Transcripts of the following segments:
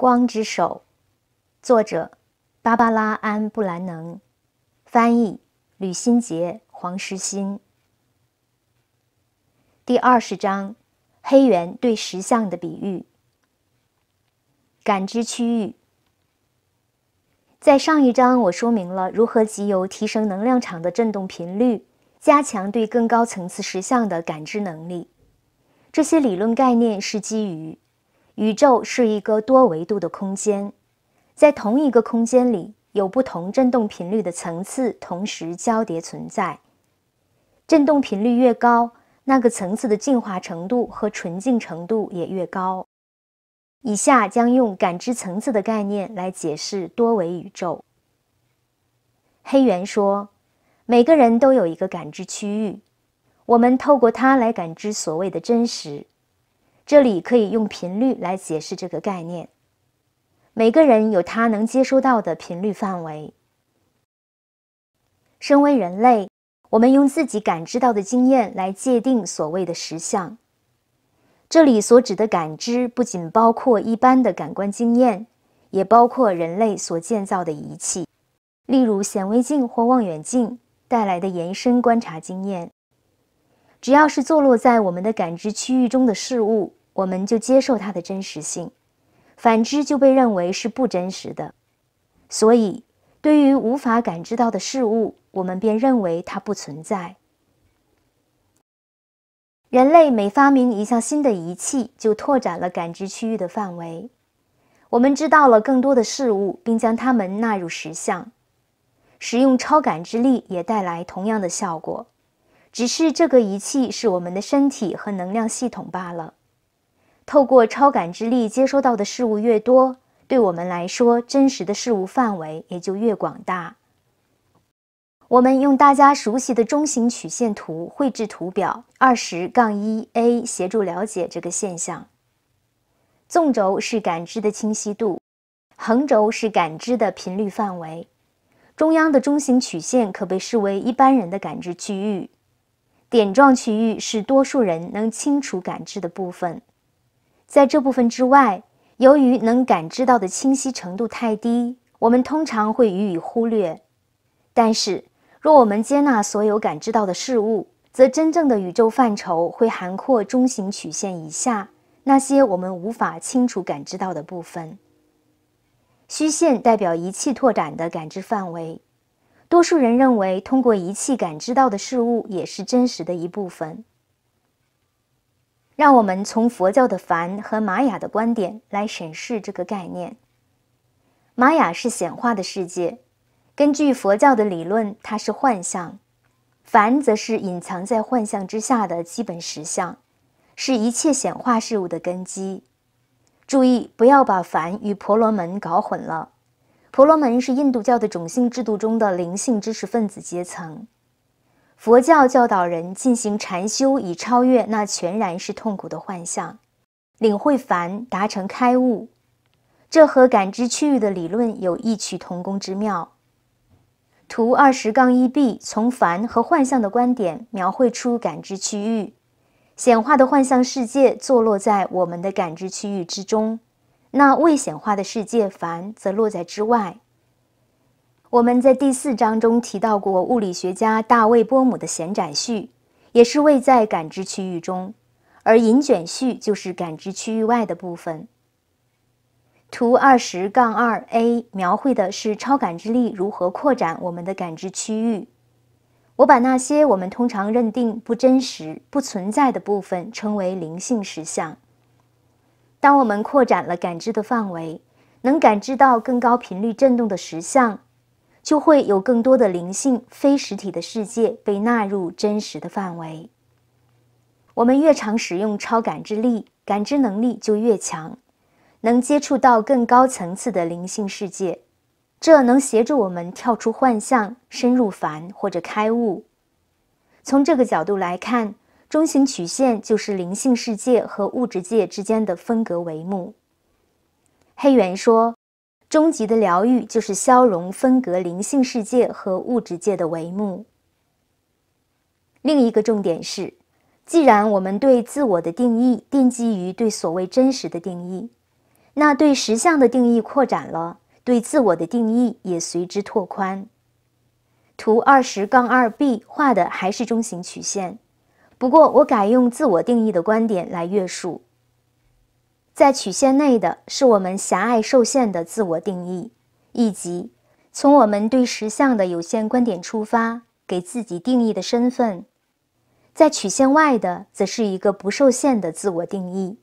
光之手，作者芭芭拉·安·布兰能，翻译吕新杰、黄石新。第二十章：黑圆对石像的比喻。感知区域。在上一章，我说明了如何藉由提升能量场的振动频率，加强对更高层次实相的感知能力。这些理论概念是基于。宇宙是一个多维度的空间，在同一个空间里有不同振动频率的层次同时交叠存在。振动频率越高，那个层次的进化程度和纯净程度也越高。以下将用感知层次的概念来解释多维宇宙。黑猿说，每个人都有一个感知区域，我们透过它来感知所谓的真实。这里可以用频率来解释这个概念。每个人有他能接收到的频率范围。身为人类，我们用自己感知到的经验来界定所谓的实相。这里所指的感知不仅包括一般的感官经验，也包括人类所建造的仪器，例如显微镜或望远镜带来的延伸观察经验。只要是坐落在我们的感知区域中的事物。我们就接受它的真实性，反之就被认为是不真实的。所以，对于无法感知到的事物，我们便认为它不存在。人类每发明一项新的仪器，就拓展了感知区域的范围。我们知道了更多的事物，并将它们纳入实相。使用超感知力也带来同样的效果，只是这个仪器是我们的身体和能量系统罢了。透过超感知力接收到的事物越多，对我们来说，真实的事物范围也就越广大。我们用大家熟悉的中型曲线图绘制图表二十杠一 A 协助了解这个现象。纵轴是感知的清晰度，横轴是感知的频率范围。中央的中型曲线可被视为一般人的感知区域，点状区域是多数人能清楚感知的部分。在这部分之外，由于能感知到的清晰程度太低，我们通常会予以忽略。但是，若我们接纳所有感知到的事物，则真正的宇宙范畴会涵括中型曲线以下那些我们无法清楚感知到的部分。虚线代表仪器拓展的感知范围。多数人认为，通过仪器感知到的事物也是真实的一部分。让我们从佛教的梵和玛雅的观点来审视这个概念。玛雅是显化的世界，根据佛教的理论，它是幻象；梵则是隐藏在幻象之下的基本实相，是一切显化事物的根基。注意，不要把梵与婆罗门搞混了。婆罗门是印度教的种姓制度中的灵性知识分子阶层。佛教教导人进行禅修，以超越那全然是痛苦的幻象，领会凡，达成开悟。这和感知区域的理论有异曲同工之妙。图二十杠一 b 从凡和幻象的观点描绘出感知区域，显化的幻象世界坐落在我们的感知区域之中，那未显化的世界凡则落在之外。我们在第四章中提到过物理学家大卫波姆的弦展序，也是位在感知区域中，而银卷序就是感知区域外的部分。图二十杠二 a 描绘的是超感知力如何扩展我们的感知区域。我把那些我们通常认定不真实、不存在的部分称为灵性实相。当我们扩展了感知的范围，能感知到更高频率振动的实相。就会有更多的灵性非实体的世界被纳入真实的范围。我们越常使用超感知力，感知能力就越强，能接触到更高层次的灵性世界。这能协助我们跳出幻象，深入凡或者开悟。从这个角度来看，中型曲线就是灵性世界和物质界之间的分隔帷幕。黑猿说。终极的疗愈就是消融分隔灵性世界和物质界的帷幕。另一个重点是，既然我们对自我的定义奠基于对所谓真实的定义，那对实相的定义扩展了，对自我的定义也随之拓宽。图二十杠二 b 画的还是中型曲线，不过我改用自我定义的观点来约束。在曲线内的是我们狭隘受限的自我定义，以及从我们对实相的有限观点出发给自己定义的身份；在曲线外的，则是一个不受限的自我定义，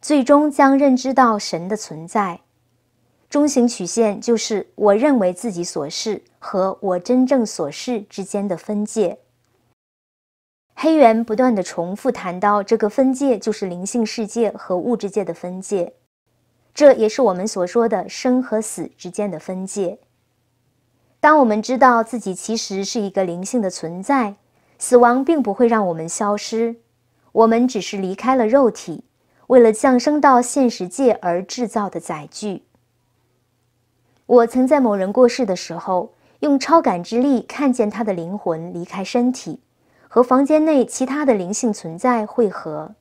最终将认知到神的存在。中型曲线就是我认为自己所是和我真正所是之间的分界。黑猿不断的重复谈到，这个分界就是灵性世界和物质界的分界，这也是我们所说的生和死之间的分界。当我们知道自己其实是一个灵性的存在，死亡并不会让我们消失，我们只是离开了肉体，为了降生到现实界而制造的载具。我曾在某人过世的时候，用超感知力看见他的灵魂离开身体。和房间内其他的灵性存在汇合。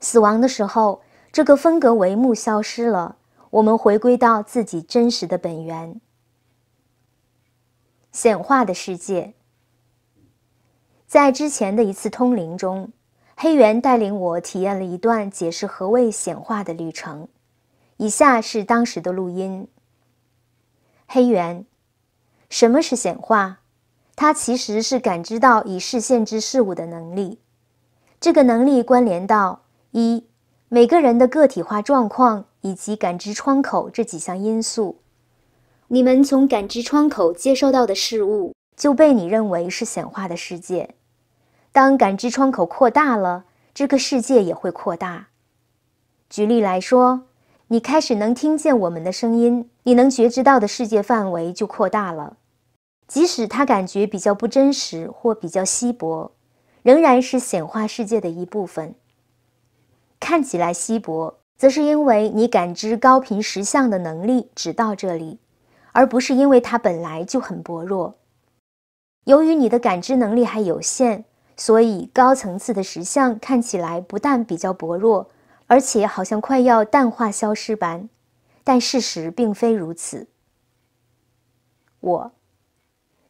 死亡的时候，这个分隔帷幕消失了，我们回归到自己真实的本源。显化的世界，在之前的一次通灵中，黑猿带领我体验了一段解释何谓显化的旅程。以下是当时的录音。黑猿，什么是显化？它其实是感知到已视线之事物的能力，这个能力关联到一每个人的个体化状况以及感知窗口这几项因素。你们从感知窗口接收到的事物就被你认为是显化的世界。当感知窗口扩大了，这个世界也会扩大。举例来说，你开始能听见我们的声音，你能觉知到的世界范围就扩大了。即使它感觉比较不真实或比较稀薄，仍然是显化世界的一部分。看起来稀薄，则是因为你感知高频实相的能力只到这里，而不是因为它本来就很薄弱。由于你的感知能力还有限，所以高层次的实相看起来不但比较薄弱，而且好像快要淡化消失般。但事实并非如此。我。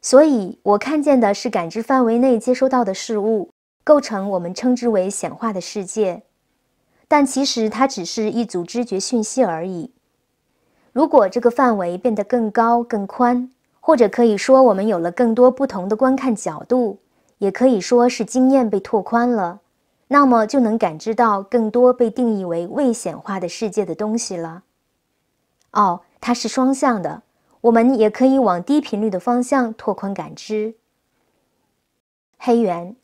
所以，我看见的是感知范围内接收到的事物，构成我们称之为显化的世界。但其实它只是一组知觉讯息而已。如果这个范围变得更高、更宽，或者可以说我们有了更多不同的观看角度，也可以说是经验被拓宽了，那么就能感知到更多被定义为未显化的世界的东西了。哦，它是双向的。我们也可以往低频率的方向拓宽感知。黑源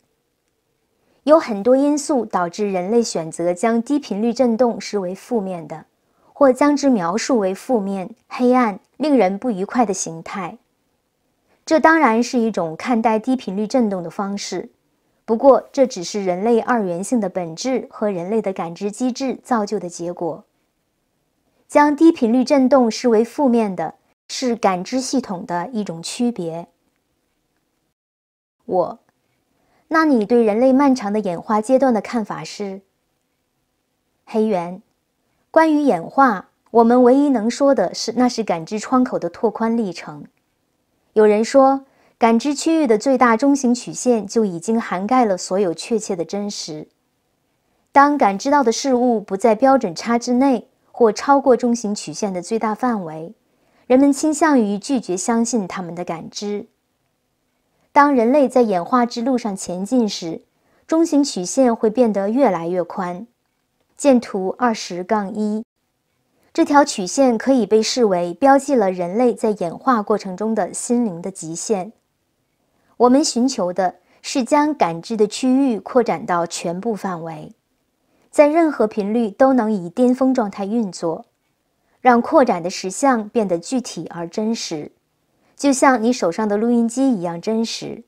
有很多因素导致人类选择将低频率振动视为负面的，或将之描述为负面、黑暗、令人不愉快的形态。这当然是一种看待低频率振动的方式，不过这只是人类二元性的本质和人类的感知机制造就的结果。将低频率振动视为负面的。是感知系统的一种区别。我，那你对人类漫长的演化阶段的看法是？黑猿，关于演化，我们唯一能说的是，那是感知窗口的拓宽历程。有人说，感知区域的最大中型曲线就已经涵盖了所有确切的真实。当感知到的事物不在标准差之内，或超过中型曲线的最大范围。人们倾向于拒绝相信他们的感知。当人类在演化之路上前进时，中型曲线会变得越来越宽。见图二十杠一，这条曲线可以被视为标记了人类在演化过程中的心灵的极限。我们寻求的是将感知的区域扩展到全部范围，在任何频率都能以巅峰状态运作。让扩展的实像变得具体而真实，就像你手上的录音机一样真实。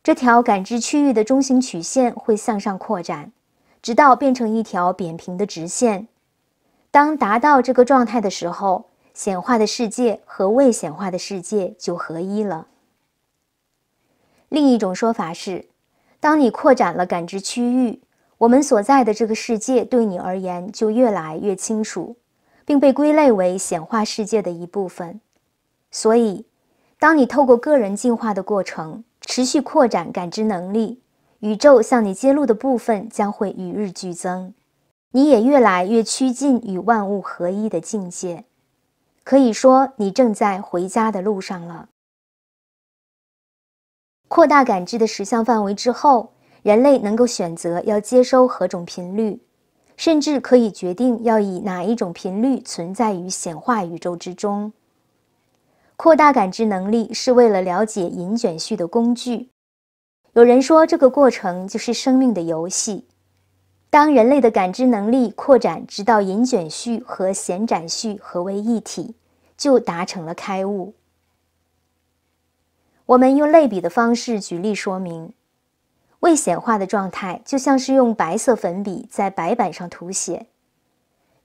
这条感知区域的中心曲线会向上扩展，直到变成一条扁平的直线。当达到这个状态的时候，显化的世界和未显化的世界就合一了。另一种说法是，当你扩展了感知区域，我们所在的这个世界对你而言就越来越清楚，并被归类为显化世界的一部分。所以，当你透过个人进化的过程，持续扩展感知能力，宇宙向你揭露的部分将会与日俱增，你也越来越趋近与万物合一的境界。可以说，你正在回家的路上了。扩大感知的实相范围之后，人类能够选择要接收何种频率，甚至可以决定要以哪一种频率存在于显化宇宙之中。扩大感知能力是为了了解银卷序的工具。有人说，这个过程就是生命的游戏。当人类的感知能力扩展，直到银卷序和显展序合为一体，就达成了开悟。我们用类比的方式举例说明：未显化的状态就像是用白色粉笔在白板上涂写；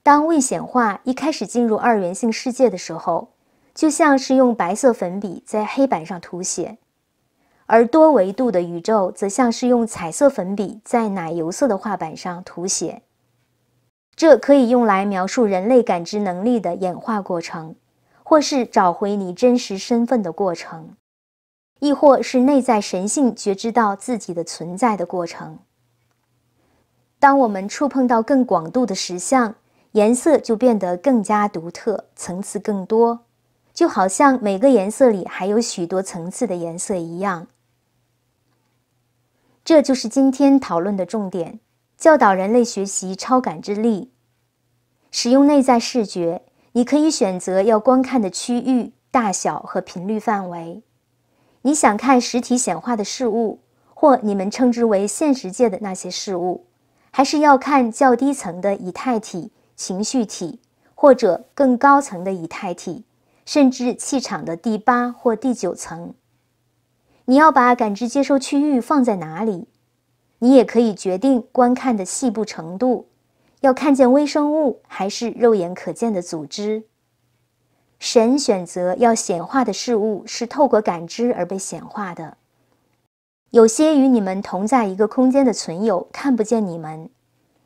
当未显化一开始进入二元性世界的时候，就像是用白色粉笔在黑板上涂写。而多维度的宇宙则像是用彩色粉笔在奶油色的画板上涂写，这可以用来描述人类感知能力的演化过程，或是找回你真实身份的过程，亦或是内在神性觉知到自己的存在的过程。当我们触碰到更广度的实相，颜色就变得更加独特，层次更多。就好像每个颜色里还有许多层次的颜色一样，这就是今天讨论的重点：教导人类学习超感知力。使用内在视觉，你可以选择要观看的区域、大小和频率范围。你想看实体显化的事物，或你们称之为现实界的那些事物，还是要看较低层的以太体、情绪体，或者更高层的以太体？甚至气场的第八或第九层，你要把感知接收区域放在哪里？你也可以决定观看的细部程度，要看见微生物还是肉眼可见的组织。神选择要显化的事物是透过感知而被显化的。有些与你们同在一个空间的存有看不见你们，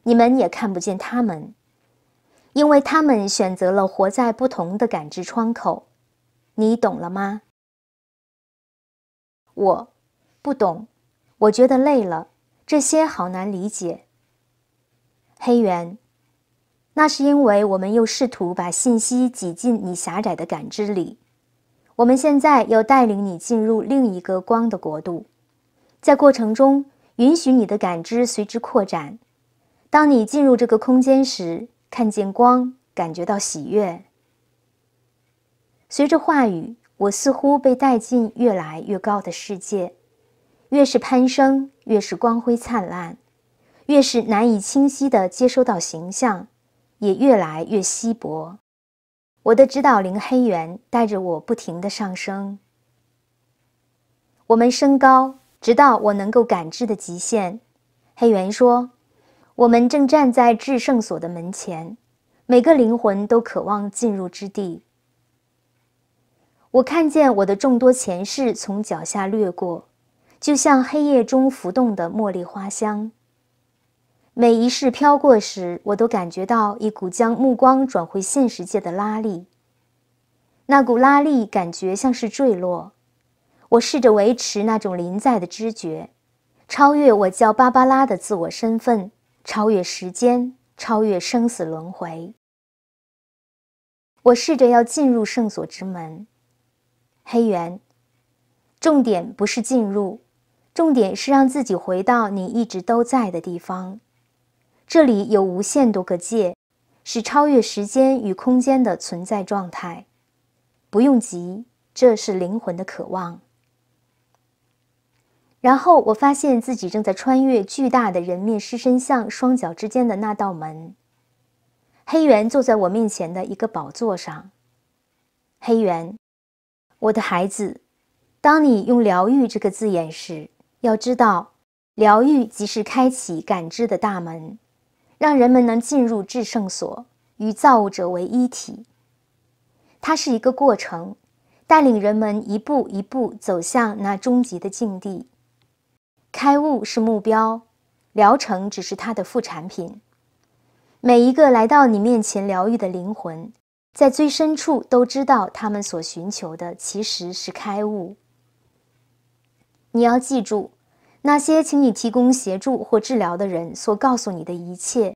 你们也看不见他们。因为他们选择了活在不同的感知窗口，你懂了吗？我不懂，我觉得累了，这些好难理解。黑猿，那是因为我们又试图把信息挤进你狭窄的感知里。我们现在要带领你进入另一个光的国度，在过程中允许你的感知随之扩展。当你进入这个空间时。看见光，感觉到喜悦。随着话语，我似乎被带进越来越高的世界，越是攀升，越是光辉灿烂，越是难以清晰的接收到形象，也越来越稀薄。我的指导灵黑猿带着我不停的上升。我们升高，直到我能够感知的极限。黑猿说。我们正站在至圣所的门前，每个灵魂都渴望进入之地。我看见我的众多前世从脚下掠过，就像黑夜中浮动的茉莉花香。每一世飘过时，我都感觉到一股将目光转回现实界的拉力。那股拉力感觉像是坠落。我试着维持那种临在的知觉，超越我叫芭芭拉的自我身份。超越时间，超越生死轮回。我试着要进入圣所之门，黑猿。重点不是进入，重点是让自己回到你一直都在的地方。这里有无限多个界，是超越时间与空间的存在状态。不用急，这是灵魂的渴望。然后我发现自己正在穿越巨大的人面狮身像双脚之间的那道门。黑猿坐在我面前的一个宝座上。黑猿，我的孩子，当你用“疗愈”这个字眼时，要知道，疗愈即是开启感知的大门，让人们能进入至圣所，与造物者为一体。它是一个过程，带领人们一步一步走向那终极的境地。开悟是目标，疗程只是它的副产品。每一个来到你面前疗愈的灵魂，在最深处都知道，他们所寻求的其实是开悟。你要记住，那些请你提供协助或治疗的人所告诉你的一切，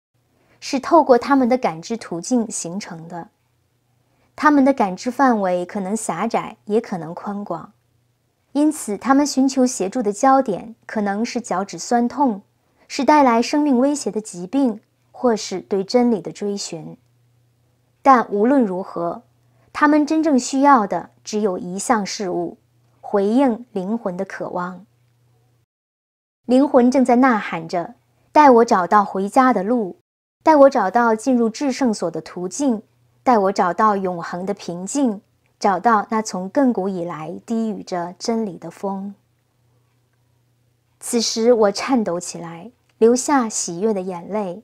是透过他们的感知途径形成的。他们的感知范围可能狭窄，也可能宽广。因此，他们寻求协助的焦点可能是脚趾酸痛，是带来生命威胁的疾病，或是对真理的追寻。但无论如何，他们真正需要的只有一项事物：回应灵魂的渴望。灵魂正在呐喊着：“带我找到回家的路，带我找到进入至圣所的途径，带我找到永恒的平静。”找到那从亘古以来低语着真理的风。此时我颤抖起来，流下喜悦的眼泪。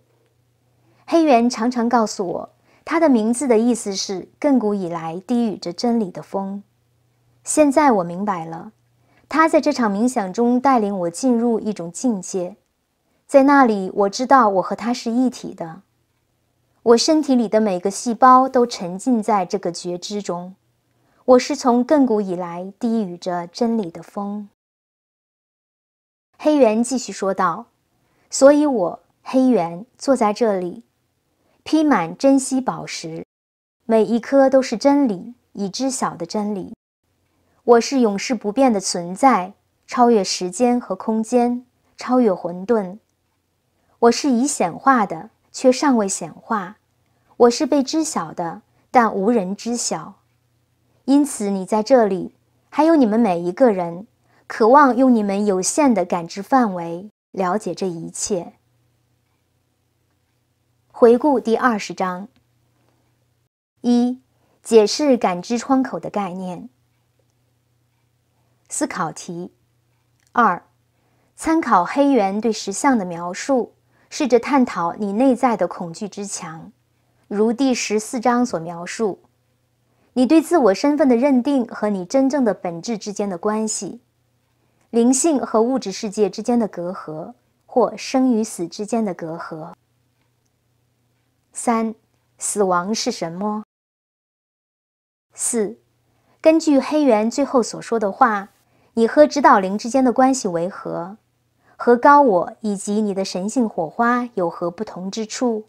黑猿常常告诉我，他的名字的意思是“亘古以来低语着真理的风”。现在我明白了，他在这场冥想中带领我进入一种境界，在那里我知道我和他是一体的，我身体里的每个细胞都沉浸在这个觉知中。我是从亘古以来低语着真理的风。黑猿继续说道：“所以，我黑猿坐在这里，披满珍稀宝石，每一颗都是真理，已知晓的真理。我是永世不变的存在，超越时间和空间，超越混沌。我是已显化的，却尚未显化。我是被知晓的，但无人知晓。”因此，你在这里，还有你们每一个人，渴望用你们有限的感知范围了解这一切。回顾第二十章：一、解释感知窗口的概念。思考题：二、参考黑猿对石像的描述，试着探讨你内在的恐惧之墙，如第十四章所描述。你对自我身份的认定和你真正的本质之间的关系，灵性和物质世界之间的隔阂，或生与死之间的隔阂。三、死亡是什么？四、根据黑猿最后所说的话，你和指导灵之间的关系为何？和高我以及你的神性火花有何不同之处？